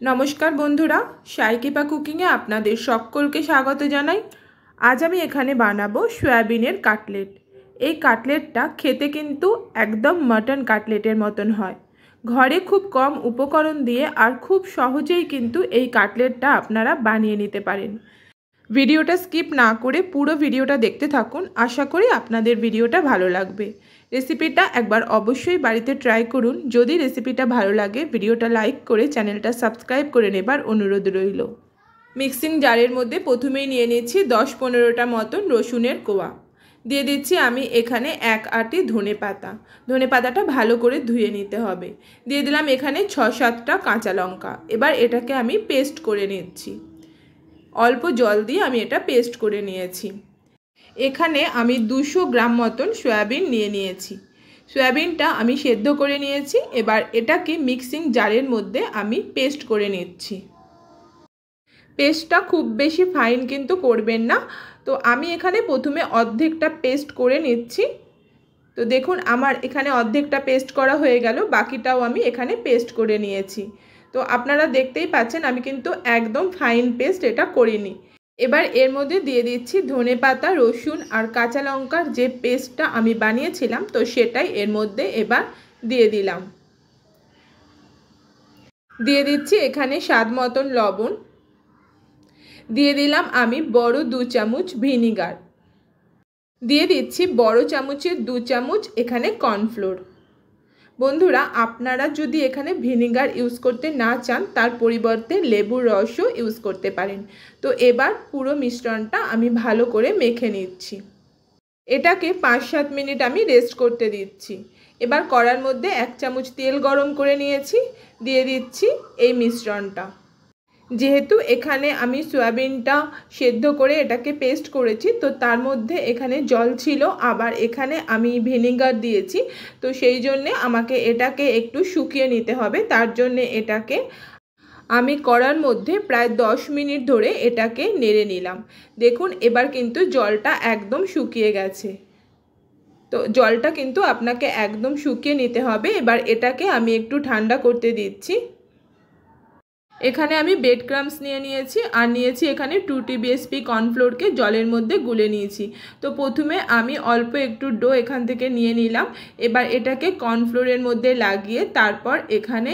নমস্কার বন্ধুরা সাইকিপা কুকিংয়ে আপনাদের সকলকে স্বাগত জানাই। আজ আমি এখানে বানাবো সয়াবিনের কাটলেট। এই কাটলেটটা খেতে কিন্তু একদম মাটন কাটলেটের মতন হয়। ঘরে খুব কম উপকরণ দিয়ে আর খুব সহজেই কিন্তু এই কাটলেটটা আপনারা বানিয়ে নিতে পারেন। ভিডিওটা স্কিপ না করে পুরো ভিডিওটা দেখতে থাকুন। আশা করি আপনাদের ভিডিওটা ভালো লাগবে। রেসিপিটা একবার অবশ্যই বাড়িতে ট্রাই করুন। যদি রেসিপিটা ভালো লাগে, ভিডিওটা লাইক করে চ্যানেলটা সাবস্ক্রাইব করে নেবার অনুরোধ রইল। মিক্সিং জারের মধ্যে প্রথমেই নিয়ে নিচ্ছি দশ পনেরোটা মতন রসুনের কোয়া। দিয়ে দিচ্ছি আমি এখানে এক আটি ধনে পাতা। ধনে পাতাটা ভালো করে ধুয়ে নিতে হবে। দিয়ে দিলাম এখানে ছ সাতটা কাঁচা লঙ্কা। এবার এটাকে আমি পেস্ট করে নিচ্ছি। অল্প জল দিয়ে আমি এটা পেস্ট করে নিয়েছি। এখানে আমি দুশো গ্রাম মতন সয়াবিন নিয়ে নিয়েছি। সয়াবিনটা আমি সেদ্ধ করে নিয়েছি, এবার এটাকে মিক্সিং জারের মধ্যে আমি পেস্ট করে নিচ্ছি। পেস্টটা খুব বেশি ফাইন কিন্তু করবেন না। তো আমি এখানে প্রথমে অর্ধেকটা পেস্ট করে নিচ্ছি। তো দেখুন, আমার এখানে অর্ধেকটা পেস্ট করা হয়ে গেল, বাকিটাও আমি এখানে পেস্ট করে নিয়েছি। তো আপনারা দেখতেই পাচ্ছেন, আমি কিন্তু একদম ফাইন পেস্ট এটা করিনি। এবার এর মধ্যে দিয়ে দিচ্ছি ধনে পাতা, রসুন আর কাঁচা লঙ্কার যে পেস্টটা আমি বানিয়েছিলাম, তো সেটাই এর মধ্যে এবার দিয়ে দিলাম। দিয়ে দিচ্ছি এখানে স্বাদ মতন লবণ। দিয়ে দিলাম আমি বড় দু চামচ ভিনিগার। দিয়ে দিচ্ছি বড় চামচের দু চামচ এখানে কর্নফ্লোর। বন্ধুরা, আপনারা যদি এখানে ভিনিগার ইউজ করতে না চান, তার পরিবর্তে লেবুর রসও ইউজ করতে পারেন। তো এবার পুরো মিশ্রণটা আমি ভালো করে মেখে নিচ্ছি। এটাকে পাঁচ সাত মিনিট আমি রেস্ট করতে দিচ্ছি। এবার কড়ার মধ্যে এক চামচ তেল গরম করে নিয়েছি, দিয়ে দিচ্ছি এই মিশ্রণটা। যেহেতু এখানে আমি সয়াবিনটা সেদ্ধ করে এটাকে পেস্ট করেছি, তো তার মধ্যে এখানে জল ছিল, আবার এখানে আমি ভিনেগার দিয়েছি, তো সেই জন্যে আমাকে এটাকে একটু শুকিয়ে নিতে হবে। তার জন্যে এটাকে আমি করার মধ্যে প্রায় দশ মিনিট ধরে এটাকে নেড়ে নিলাম। দেখুন, এবার কিন্তু জলটা একদম শুকিয়ে গেছে। তো জলটা কিন্তু আপনাকে একদম শুকিয়ে নিতে হবে। এবার এটাকে আমি একটু ঠান্ডা করতে দিচ্ছি। এখানে আমি বেড ক্রামস নিয়ে নিয়েছি আর নিয়েছি এখানে টু টিবিএসপি কর্নফ্লোরকে জলের মধ্যে গুলে নিয়েছি। তো প্রথমে আমি অল্প একটু ডো এখান থেকে নিয়ে নিলাম, এবার এটাকে কর্নফ্লোরের মধ্যে লাগিয়ে তারপর এখানে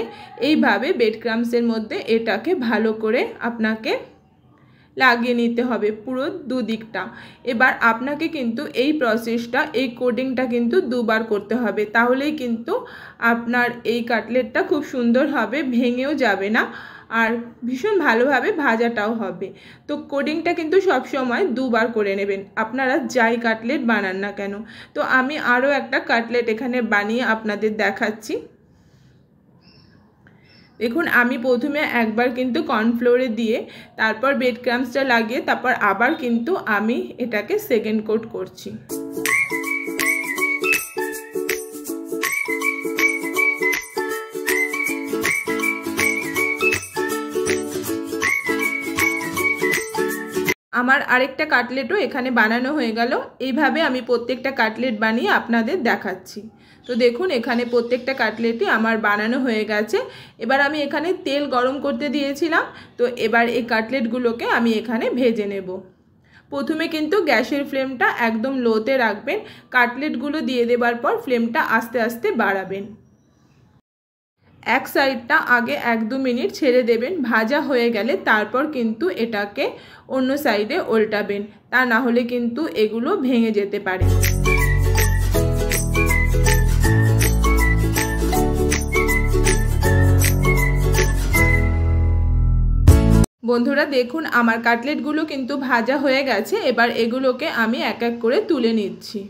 এইভাবে বেড ক্রামসের মধ্যে এটাকে ভালো করে আপনাকে লাগিয়ে নিতে হবে পুরো দুদিকটা। এবার আপনাকে কিন্তু এই প্রসেসটা এই কোডিংটা কিন্তু দুবার করতে হবে। তাহলেই কিন্তু আপনার এই কাটলেটটা খুব সুন্দর হবে, ভেঙেও যাবে না। আর ভীষণ ভালোভাবে ভাজাটাও হবে। তো কোডিংটা কিন্তু সব সময় দুবার করে নেবেন। আপনারা যাই কাটলেট বানান না কেন। তো আমি আরও একটা কাটলেট এখানে বানিয়ে আপনাদের দেখাচ্ছি। দেখুন, আমি প্রথমে একবার কিন্তু কর্নফ্লোরে দিয়ে, তারপর বেড ক্রামসটা লাগিয়ে, তারপর আবার কিন্তু আমি এটাকে সেকেন্ড কোট করছি। আমার আরেকটা কাটলেটও এখানে বানানো হয়ে গেল। এইভাবে আমি প্রত্যেকটা কাটলেট বানিয়ে আপনাদের দেখাচ্ছি। তো দেখুন, এখানে প্রত্যেকটা কাটলেটই আমার বানানো হয়ে গেছে। এবার আমি এখানে তেল গরম করতে দিয়েছিলাম। তো এবার এই কাটলেটগুলোকে আমি এখানে ভেজে নেব। প্রথমে কিন্তু গ্যাসের ফ্লেমটা একদম লোতে রাখবেন। কাটলেটগুলো দিয়ে দেবার পর ফ্লেমটা আস্তে আস্তে বাড়াবেন। এক সাইডটা আগে এক দু মিনিট ছেড়ে দেবেন, ভাজা হয়ে গেলে তারপর কিন্তু এটাকে অন্য সাইডে উল্টাবেন তা না হলে কিন্তু এগুলো ভেঙে যেতে পারে। বন্ধুরা, দেখুন আমার কাটলেটগুলো কিন্তু ভাজা হয়ে গেছে। এবার এগুলোকে আমি এক এক করে তুলে নিচ্ছি।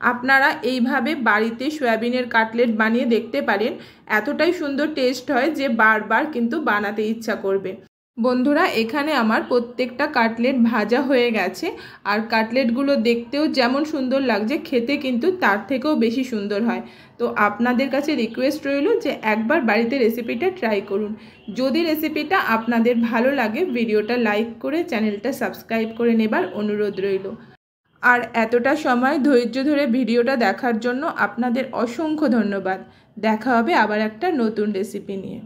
আপনারা এইভাবে বাড়িতে সয়াবিনের কাটলেট বানিয়ে দেখতে পারেন। এতটাই সুন্দর টেস্ট হয় যে বারবার কিন্তু বানাতে ইচ্ছা করবে। বন্ধুরা, এখানে আমার প্রত্যেকটা কাটলেট ভাজা হয়ে গেছে। আর কাটলেটগুলো দেখতেও যেমন সুন্দর লাগছে, খেতে কিন্তু তার থেকেও বেশি সুন্দর হয়। তো আপনাদের কাছে রিকোয়েস্ট রইল যে একবার বাড়িতে রেসিপিটা ট্রাই করুন। যদি রেসিপিটা আপনাদের ভালো লাগে ভিডিওটা লাইক করে চ্যানেলটা সাবস্ক্রাইব করে নেবার অনুরোধ রইল। আর এতটা সময় ধৈর্য ধরে ভিডিওটা দেখার জন্য আপনাদের অসংখ্য ধন্যবাদ। দেখা হবে আবার একটা নতুন রেসিপি নিয়ে।